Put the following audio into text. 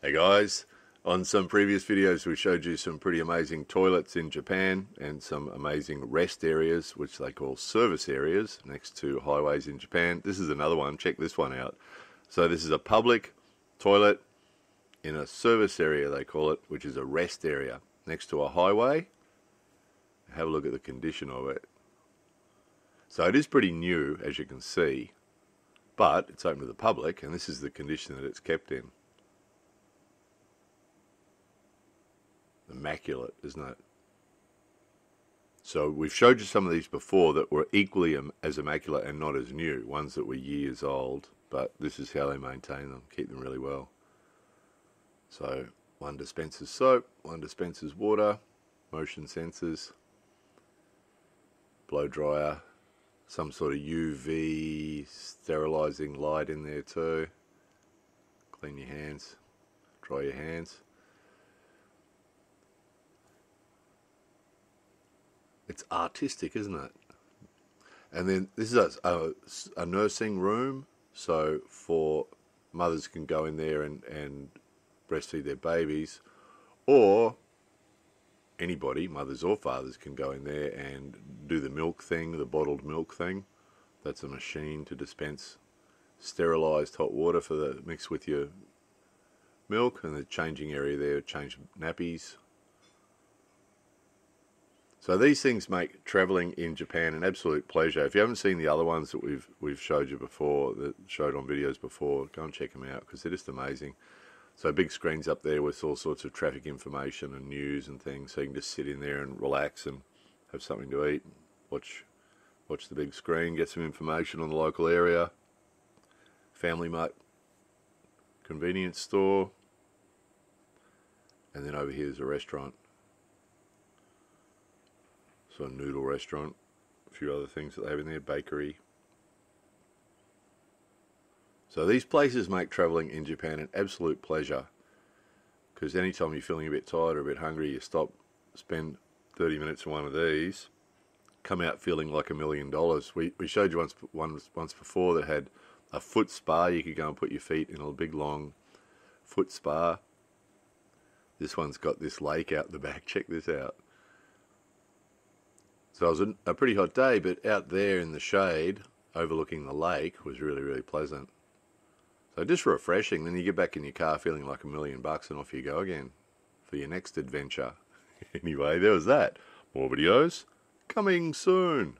Hey guys, on some previous videos we showed you some pretty amazing toilets in Japan and some amazing rest areas which they call service areas next to highways in Japan. This is another one, check this one out. So this is a public toilet in a service area they call it, which is a rest area next to a highway. Have a look at the condition of it. So it is pretty new as you can see, but it's open to the public and this is the condition that it's kept in. Immaculate, isn't it? So we've showed you some of these before that were equally as immaculate and not as new, ones that were years old, but this is how they maintain them, keep them really well. So one dispenses soap, one dispenses water, motion sensors, blow dryer, some sort of UV sterilizing light in there too. Clean your hands, dry your hands. It's artistic, isn't it? And then this is a, a, nursing room, so for mothers can go in there and, and breastfeed their babies, or anybody, mothers or fathers, can go in there and do the milk thing, the bottled milk thing. That's a machine to dispense sterilized hot water for the mix with your milk, and the changing area there, change nappies, so these things make travelling in Japan an absolute pleasure. If you haven't seen the other ones that we've we've showed you before, that showed on videos before, go and check them out because they're just amazing. So big screens up there with all sorts of traffic information and news and things, so you can just sit in there and relax and have something to eat, watch watch the big screen, get some information on the local area. Family Mart convenience store, and then over here is a restaurant. So a noodle restaurant, a few other things that they have in there, bakery. So these places make travelling in Japan an absolute pleasure because anytime you're feeling a bit tired or a bit hungry, you stop, spend 30 minutes in one of these, come out feeling like a million dollars. We, we showed you once, once, once before that had a foot spa. You could go and put your feet in a big long foot spa. This one's got this lake out the back. Check this out. So it was a, a pretty hot day, but out there in the shade, overlooking the lake, was really, really pleasant. So just refreshing. Then you get back in your car feeling like a million bucks and off you go again for your next adventure. anyway, there was that. More videos coming soon.